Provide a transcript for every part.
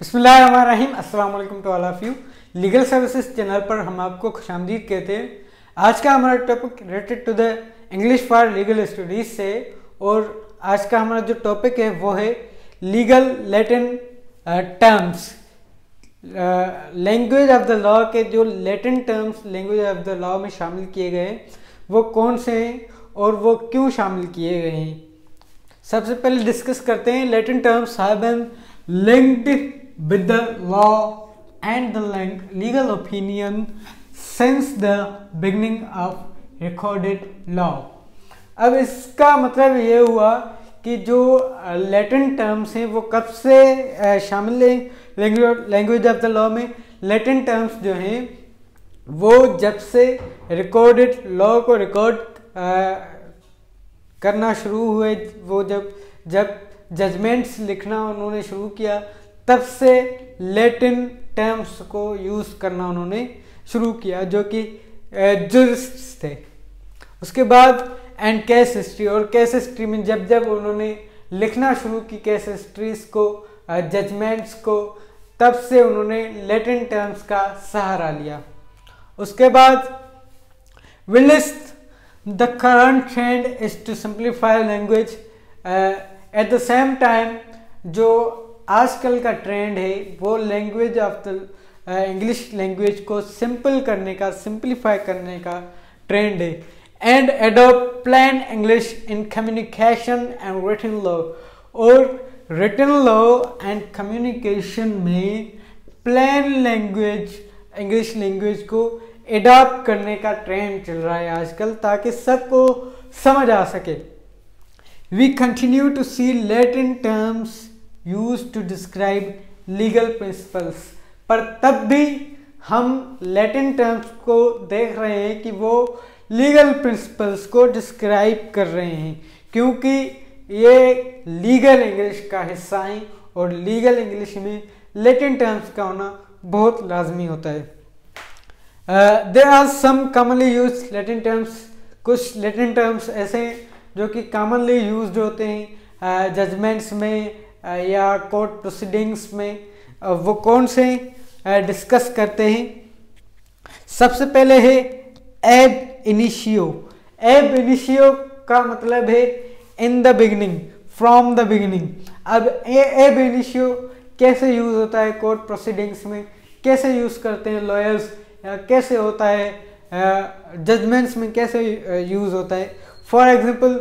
अस्सलाम to all of you. Legal services channel पर हम आपको खुश कहते हैं। आज का हमारा topic related to the English for legal studies से और आज का हमारा जो टॉपिक है वो है legal Latin terms language of the law के जो Latin terms language of the law में शामिल किए गए वो कौन से हैं और वो क्यों शामिल किए गए हैं? सबसे पहले डिस्कस करते हैं Latin terms have linked with the law and the legal opinion since the beginning of recorded law. अब इसका मतलब ये हुआ कि जो लेटिन टर्म्स हैं, वो कब से शामिल हैं? लैंग्वेज ऑफ़ द लॉ में लेटिन टर्म्स जो हैं, वो जब से रिकॉर्डेड लॉ को रिकॉर्ड करना शुरू हुए, वो जब जब जजमेंट्स लिखना उन्होंने शुरू किया तब से लेटिन टर्म्स को यूज़ करना उन्होंने शुरू किया, जो कि जुरिस्ट थे। उसके बाद एंड केस हिस्ट्री, और केस हिस्ट्री में जब जब उन्होंने लिखना शुरू की केस हिस्ट्रीज को जजमेंट्स को, तब से उन्होंने लेटिन टर्म्स का सहारा लिया। उसके बाद whilst the current trend is to simplify language at the same time जो आजकल का ट्रेंड है, वो language of the English language को सिंपल करने का सिंप्लीफाई करने का ट्रेंड है. And adopt plain English in communication and written law और रिटन लॉ एंड कम्युनिकेशन में प्लान लैंग्वेज इंग्लिश लैंग्वेज को एडॉप्ट करने का ट्रेंड चल रहा है आजकल, ताकि सबको समझ आ सके. We continue to see Latin terms use to describe legal principles पर तब भी हम लैटिन टर्म्स को देख रहे हैं कि वो लीगल प्रिंसिपल्स को डिस्क्राइब कर रहे हैं क्योंकि ये लीगल इंग्लिश का हिस्सा है और लीगल इंग्लिश में लेटिन टर्म्स का होना बहुत लाजमी होता है। There are some commonly use Latin terms कुछ लेटिन टर्म्स ऐसे हैं जो कि कॉमनली यूज़ होते हैं जजमेंट्स uh, में या कोर्ट प्रोसीडिंग्स में वो कौन से डिस्कस करते हैं? सबसे पहले है एब इनिशियो एब इनिशियो का मतलब है in the beginning from the beginning अब एब इनिशियो कैसे यूज़ होता है कोर्ट प्रोसीडिंग्स में? कैसे यूज़ करते हैं लॉयर्स कैसे होता है जजमेंट्स में कैसे यूज़ होता है? For example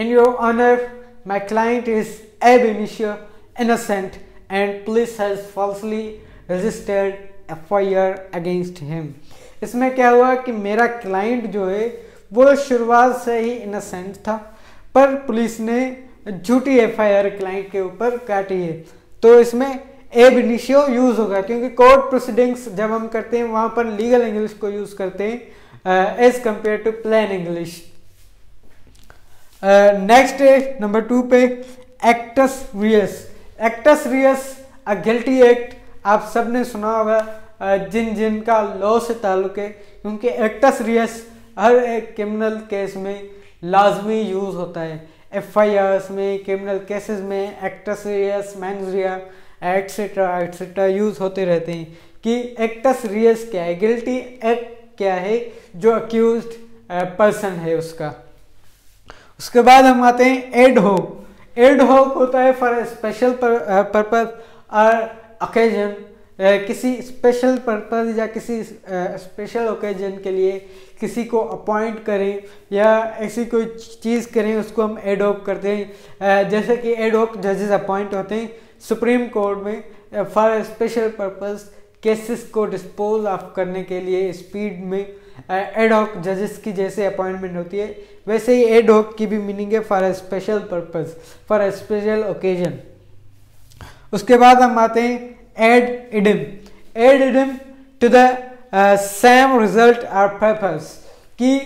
in your honour My client is ab initio, innocent, and police has falsely registered FIR against him. इसमें क्या हुआ कि मेरा क्लाइंट जो है, वो शुरुआत से ही इनोसेंट था, पर पुलिस ने झूठी एफआईआर क्लाइंट के ऊपर काटी है तो इसमें एब इनिशियो यूज़ होगा, क्योंकि कोर्ट प्रोसीडिंग्स जब हम करते हैं, वहाँ पर लीगल इंग्लिश को यूज़ करते हैं as compare to plain English next है नंबर टू पे actus reus actus reus a guilty act आप सबने सुना होगा uh, जिन जिन का लॉ से ताल्लुक है क्योंकि एक्टस रियस हर एक क्रिमिनल केस में लाजमी यूज़ होता है। एफ़ आई आर में क्रिमिनल केसेस में actus reus mens rea etcetera etcetera use होते रहते हैं। कि एक्टस रियस क्या है? गिल्टी एक्ट क्या है? जो अक्यूज पर्सन uh, है उसका। उसके बाद हम आते हैं एड होक एड होक होता है फॉर स्पेशल पर्पज और ओकेजन किसी स्पेशल पर्पज या किसी स्पेशल ओकेजन के लिए किसी को अपॉइंट करें या ऐसी कोई चीज़ करें, उसको हम एडोक करते हैं। जैसे कि एडोक जजेस अपॉइंट होते हैं सुप्रीम कोर्ट में फॉर स्पेशल पर्पज केसेस को डिस्पोज ऑफ़ करने के लिए स्पीड में। एडॉक जजेस की जैसे अपॉइंटमेंट होती है, वैसे ही एडॉक की भी मीनिंग है for a special purpose for a special occasion उसके बाद हम आते हैं ad idem ad idem to the same result or purpose कि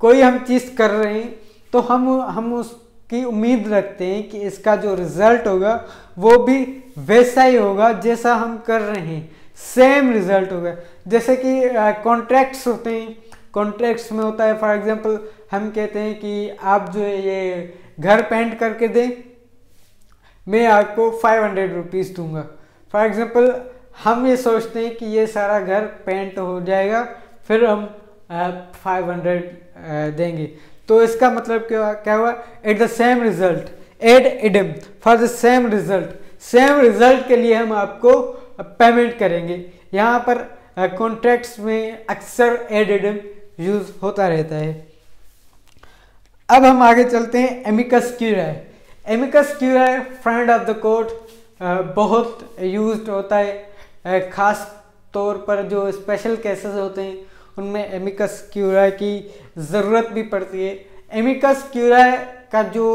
कोई हम चीज़ कर रहे हैं तो हम हम उसकी उम्मीद रखते हैं कि इसका जो रिज़ल्ट होगा, वो भी वैसा ही होगा जैसा हम कर रहे हैं। सेम रिज़ल्ट होगा जैसे कि कॉन्ट्रैक्ट्स uh, होते हैं। कॉन्ट्रैक्ट्स में होता है फॉर एग्जांपल हम कहते हैं कि आप जो है ये घर पेंट करके दें मैं आपको फाइव हंड्रेड रुपीज़ दूँगा। फॉर एग्ज़ाम्पल हम ये सोचते हैं कि ये सारा घर पेंट हो जाएगा फिर हम फाइव हंड्रेड देंगे। तो इसका मतलब क्या क्या हुआ? At the same result ad idem for the same result same result के लिए हम आपको पेमेंट करेंगे। यहाँ पर कॉन्ट्रैक्ट्स में अक्सर एड इडम यूज़ होता रहता है। अब हम आगे चलते हैं amicus curiae amicus curiae friend of the court बहुत यूज़ होता है। ख़ास तौर पर जो स्पेशल केसेस होते हैं, उनमें एमिकस क्यूराय की ज़रूरत भी पड़ती है। एमिकस क्यूराय का जो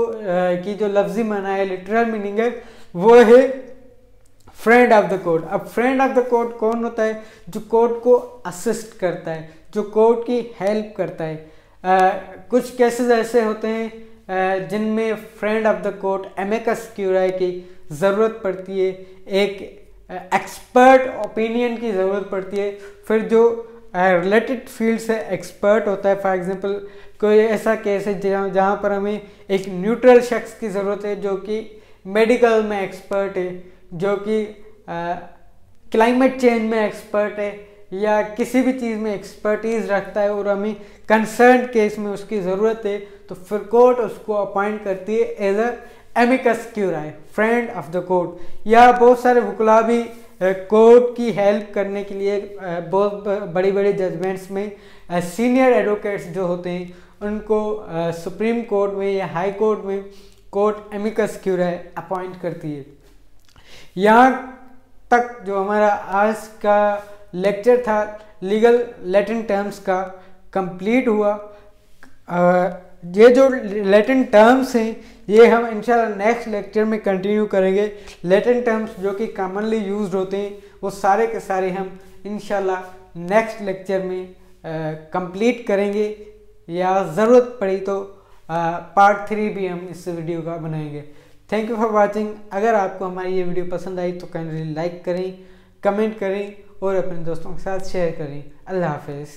की जो लफ्जी माना है लिटरल मीनिंग है, वो है फ्रेंड ऑफ़ द कोर्ट अब फ्रेंड ऑफ़ द कोर्ट कौन होता है? जो कोर्ट को असिस्ट करता है जो कोर्ट की हेल्प करता है। आ, कुछ केसेस ऐसे होते हैं जिनमें friend of the court amicus curiae की ज़रूरत पड़ती है। एक एक्सपर्ट ओपिनियन की ज़रूरत पड़ती है। फिर जो रिलेटेड फ़ील्ड से एक्सपर्ट होता है फॉर एग्जांपल कोई ऐसा केस है जहाँ जहाँ पर हमें एक न्यूट्रल शख्स की ज़रूरत है जो कि मेडिकल में एक्सपर्ट है। जो कि क्लाइमेट चेंज में एक्सपर्ट है या किसी भी चीज़ में एक्सपर्टीज रखता है और हमें कंसर्न केस में उसकी ज़रूरत है तो फिर कोर्ट उसको अपॉइंट करती है as a amicus curiae friend of the court या बहुत सारे वकला भी कोर्ट की हेल्प करने के लिए बहुत बड़ी बड़ी जजमेंट्स में सीनियर एडवोकेट्स जो होते हैं, उनको सुप्रीम कोर्ट में या हाई कोर्ट में कोर्ट एमिकस क्यूराई अपॉइंट करती है। यहाँ तक जो हमारा आज का लेक्चर था लीगल लेटिन टर्म्स का कंप्लीट हुआ। ये जो लेटिन टर्म्स हैं, ये हम इंशाल्लाह नेक्स्ट लेक्चर में कंटिन्यू करेंगे। लेटिन टर्म्स जो कि कॉमनली यूज़ होते हैं, वो सारे के सारे हम इंशाल्लाह नेक्स्ट लेक्चर में कंप्लीट करेंगे। या ज़रूरत पड़ी तो पार्ट थ्री भी हम इस वीडियो का बनाएँगे। थैंक यू फॉर वॉचिंग अगर आपको हमारी ये वीडियो पसंद आई तो काइंडली लाइक करें कमेंट करें और अपने दोस्तों के साथ शेयर करें। अल्लाह हाफिज़।